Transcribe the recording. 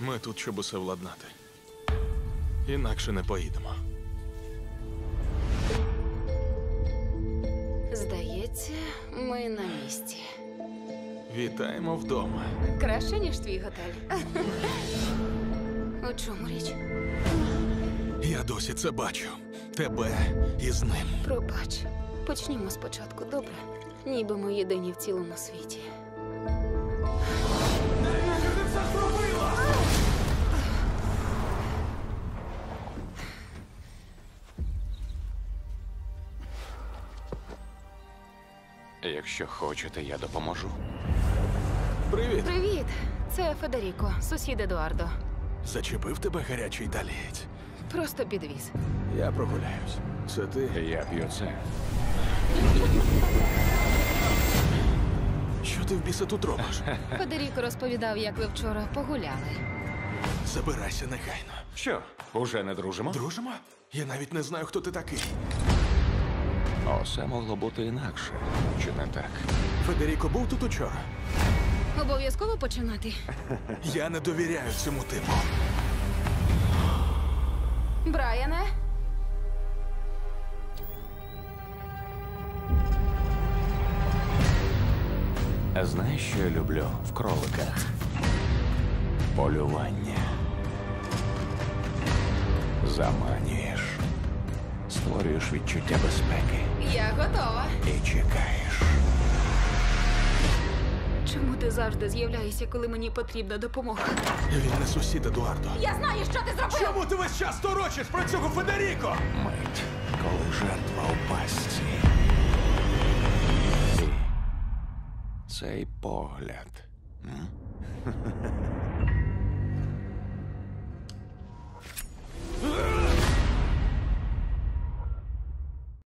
Ми тут, щоб усе владнати. Інакше не поїдемо. Здається, ми на місці. Вітаємо вдома. Краще, ніж твій готель. У чому річ? Я досі це бачу. Тебе із ним. Пробач. Почнімо спочатку, добре? Ніби ми єдині в цілому світі. Якщо хочете, я допоможу. Привіт. Привіт! Це Федеріко, сусід Едуардо. Зачепив тебе гарячий італієць. Просто підвіз. Я прогуляюсь. Це ти? Я п'ю це. Що ти в біса тут робиш? Федеріко розповідав, як ви вчора погуляли. Забирайся негайно. Що, уже не дружимо? Дружимо? Я навіть не знаю, хто ти такий. Усе могло бути інакше. Чи не так? Федеріко був тут учора. Обов'язково починати. Я не довіряю цьому типу. Брайане, Знаєш, що я люблю в кроликах? Полювання. Заманюєш. Створюєш відчуття безпеки я готова. і чекаєш. Чому ти завжди з'являєшся, коли мені потрібна допомога? Він не сусід Едуардо. Я знаю, що ти зробив! Чому ти весь час торочиш про цього Федеріко? Мить, коли жертва у пастці. Цей погляд.